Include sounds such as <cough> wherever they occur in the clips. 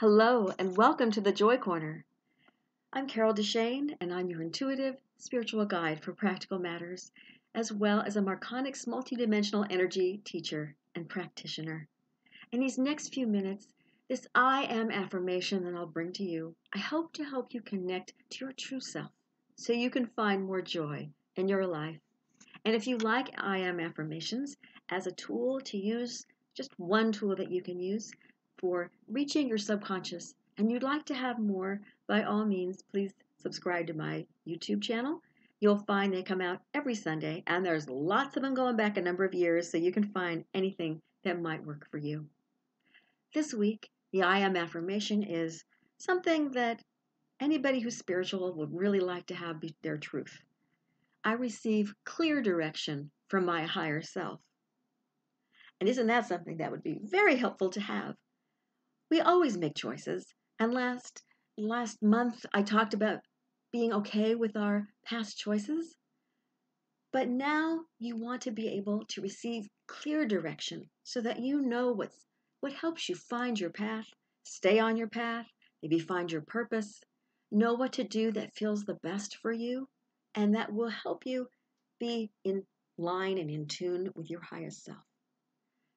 Hello, and welcome to the Joy Corner. I'm Carol DeChaine, and I'm your intuitive spiritual guide for practical matters, as well as a Marconics multidimensional energy teacher and practitioner. In these next few minutes, this I am affirmation that I'll bring to you, I hope to help you connect to your true self so you can find more joy in your life. And if you like I am affirmations as a tool to use, just one tool that you can use, for reaching your subconscious and you'd like to have more, by all means, please subscribe to my YouTube channel. You'll find they come out every Sunday, and there's lots of them going back a number of years, so you can find anything that might work for you. This week, the I am affirmation is something that anybody who's spiritual would really like to have be their truth. I receive clear direction from my higher self. And isn't that something that would be very helpful to have? We always make choices. And last last month I talked about being okay with our past choices. But now you want to be able to receive clear direction so that you know what's what helps you find your path, stay on your path, maybe find your purpose, know what to do that feels the best for you, and that will help you be in line and in tune with your highest self.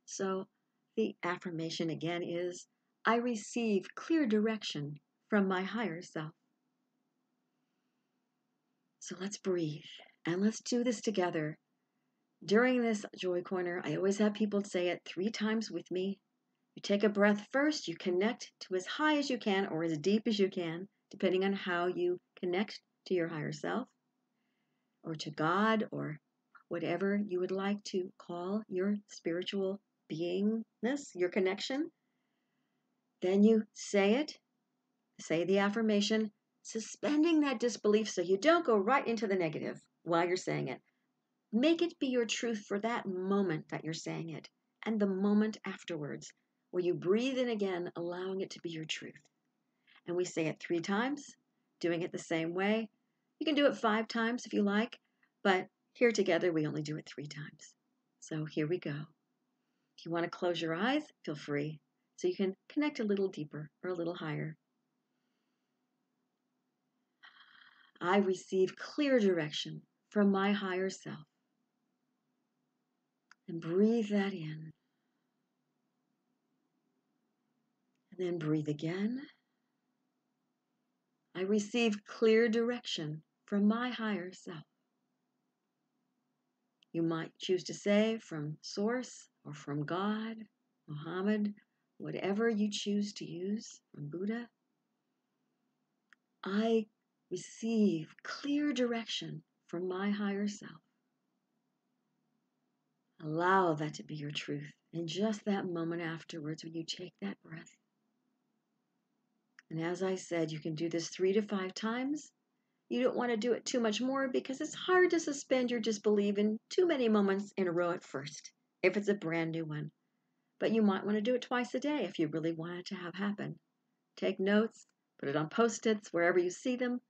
So the affirmation again is I receive clear direction from my higher self. So let's breathe and let's do this together. During this Joy Corner, I always have people say it three times with me. You take a breath first, you connect to as high as you can or as deep as you can, depending on how you connect to your higher self or to God or whatever you would like to call your spiritual beingness, your connection. Then you say it, say the affirmation, suspending that disbelief so you don't go right into the negative while you're saying it. Make it be your truth for that moment that you're saying it and the moment afterwards where you breathe in again, allowing it to be your truth. And we say it three times, doing it the same way. You can do it five times if you like, but here together we only do it three times. So here we go. If you want to close your eyes, feel free so you can connect a little deeper or a little higher. I receive clear direction from my higher self. And breathe that in. And then breathe again. I receive clear direction from my higher self. You might choose to say from Source or from God, Muhammad, whatever you choose to use from Buddha, I receive clear direction from my higher self. Allow that to be your truth And just that moment afterwards when you take that breath. And as I said, you can do this three to five times. You don't want to do it too much more because it's hard to suspend your disbelief in too many moments in a row at first, if it's a brand new one. But you might want to do it twice a day if you really want it to have happen. Take notes, put it on post its wherever you see them,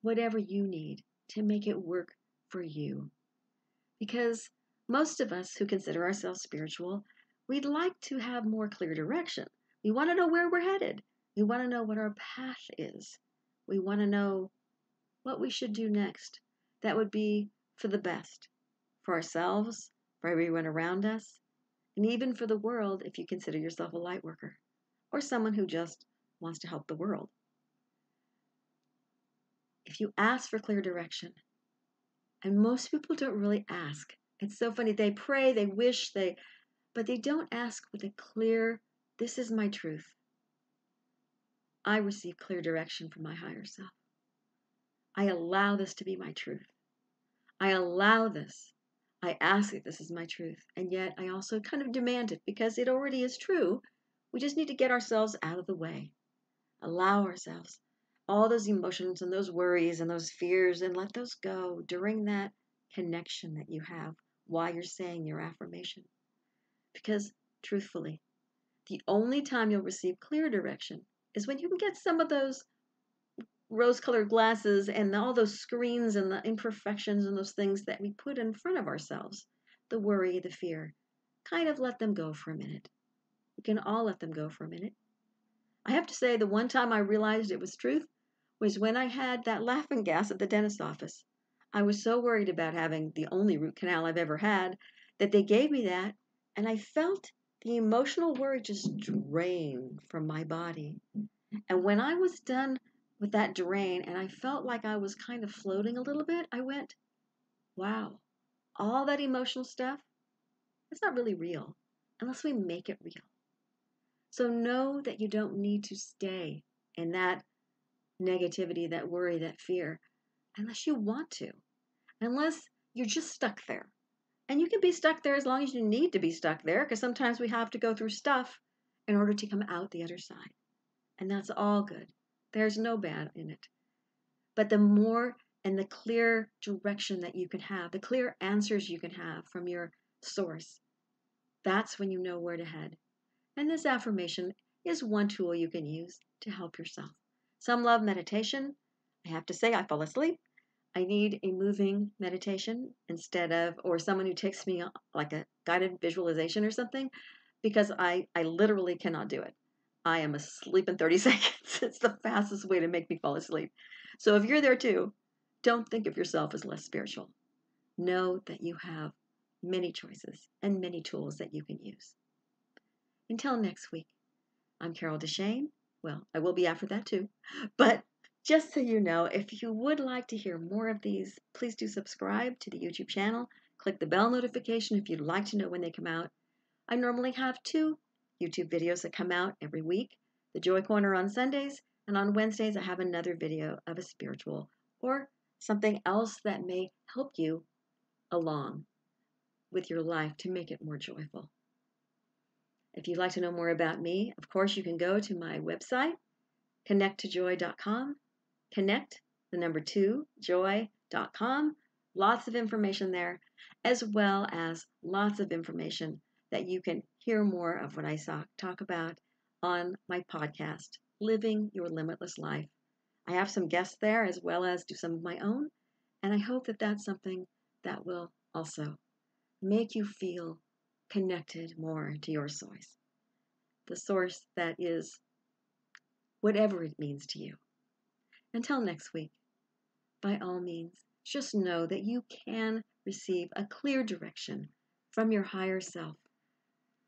whatever you need to make it work for you. Because most of us who consider ourselves spiritual, we'd like to have more clear direction. We want to know where we're headed. We want to know what our path is. We want to know what we should do next. That would be for the best, for ourselves, for everyone around us, and even for the world if you consider yourself a light worker or someone who just wants to help the world. If you ask for clear direction, and most people don't really ask. It's so funny. They pray, they wish, they but they don't ask with a clear, this is my truth. I receive clear direction from my higher self. I allow this to be my truth. I allow this I ask if this is my truth, and yet I also kind of demand it because it already is true. We just need to get ourselves out of the way, allow ourselves all those emotions and those worries and those fears and let those go during that connection that you have while you're saying your affirmation. Because truthfully, the only time you'll receive clear direction is when you can get some of those rose colored glasses and all those screens and the imperfections and those things that we put in front of ourselves the worry, the fear. Kind of let them go for a minute. We can all let them go for a minute. I have to say, the one time I realized it was truth was when I had that laughing gas at the dentist's office. I was so worried about having the only root canal I've ever had that they gave me that, and I felt the emotional worry just drain from my body. And when I was done with that drain and I felt like I was kind of floating a little bit, I went, wow, all that emotional stuff, it's not really real unless we make it real. So know that you don't need to stay in that negativity, that worry, that fear, unless you want to, unless you're just stuck there. And you can be stuck there as long as you need to be stuck there, because sometimes we have to go through stuff in order to come out the other side. And that's all good. There's no bad in it. But the more and the clear direction that you can have, the clear answers you can have from your source, that's when you know where to head. And this affirmation is one tool you can use to help yourself. Some love meditation. I have to say, I fall asleep I need a moving meditation instead of, or someone who takes me uh, like a guided visualization or something, because I, I literally cannot do it. I am asleep in 30 <laughs> seconds. It's the fastest way to make me fall asleep. So if you're there too, don't think of yourself as less spiritual. Know that you have many choices and many tools that you can use. Until next week, I'm Carol DeChaine. Well, I will be after that too. <laughs> But just so you know, if you would like to hear more of these, please do subscribe to the YouTube channel. Click the bell notification if you'd like to know when they come out. I normally have two YouTube videos that come out every week the Joy Corner on Sundays, and on Wednesdays, I have another video of a spiritual or something else that may help you along with your life to make it more joyful. If you'd like to know more about me, of course, you can go to my website, connecttojoy.com, connect, the number two, joy.com. Lots of information there, as well as lots of information that you can hear more of what I talk about on my podcast, Living Your Limitless Life. I have some guests there as well as do some of my own, and I hope that that's something that will also make you feel connected more to your source, the source that is whatever it means to you. Until next week, by all means, just know that you can receive a clear direction from your higher self.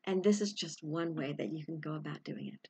And this is just one way that you can go about doing it.